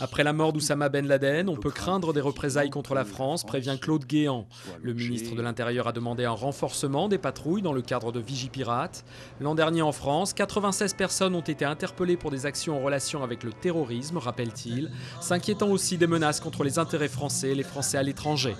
Après la mort d'Oussama Ben Laden, on peut craindre des représailles contre la France, prévient Claude Guéant. Le ministre de l'Intérieur a demandé un renforcement des patrouilles dans le cadre de Vigipirate. L'an dernier en France, 96 personnes ont été interpellées pour des actions en relation avec le terrorisme, rappelle-t-il, s'inquiétant aussi des menaces contre les intérêts français et les Français à l'étranger.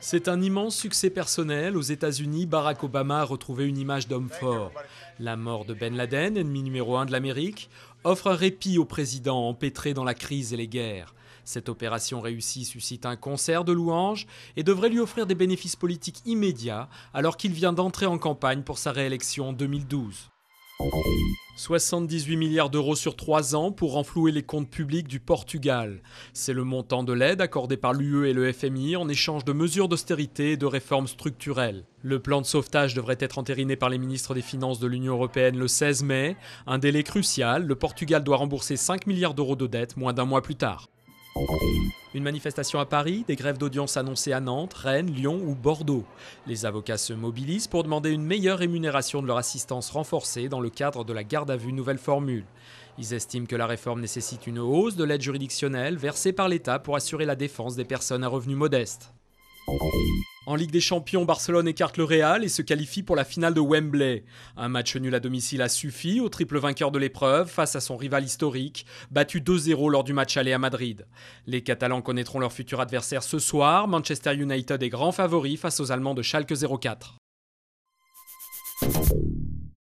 C'est un immense succès personnel. Aux États-Unis, Barack Obama a retrouvé une image d'homme fort. La mort de Ben Laden, ennemi numéro un de l'Amérique, offre un répit au président empêtré dans la crise et les guerres. Cette opération réussie suscite un concert de louanges et devrait lui offrir des bénéfices politiques immédiats alors qu'il vient d'entrer en campagne pour sa réélection en 2012. 78 milliards d'euros sur 3 ans pour renflouer les comptes publics du Portugal. C'est le montant de l'aide accordée par l'UE et le FMI en échange de mesures d'austérité et de réformes structurelles. Le plan de sauvetage devrait être entériné par les ministres des Finances de l'Union européenne le 16 mai. Un délai crucial, le Portugal doit rembourser 5 milliards d'euros de dettes moins d'un mois plus tard. Une manifestation à Paris, des grèves d'audience annoncées à Nantes, Rennes, Lyon ou Bordeaux. Les avocats se mobilisent pour demander une meilleure rémunération de leur assistance renforcée dans le cadre de la garde à vue nouvelle formule. Ils estiment que la réforme nécessite une hausse de l'aide juridictionnelle versée par l'État pour assurer la défense des personnes à revenus modestes. En Ligue des Champions, Barcelone écarte le Real et se qualifie pour la finale de Wembley. Un match nul à domicile a suffi au triple vainqueur de l'épreuve face à son rival historique, battu 2-0 lors du match aller à Madrid. Les Catalans connaîtront leur futur adversaire ce soir. Manchester United est grand favori face aux Allemands de Schalke 04.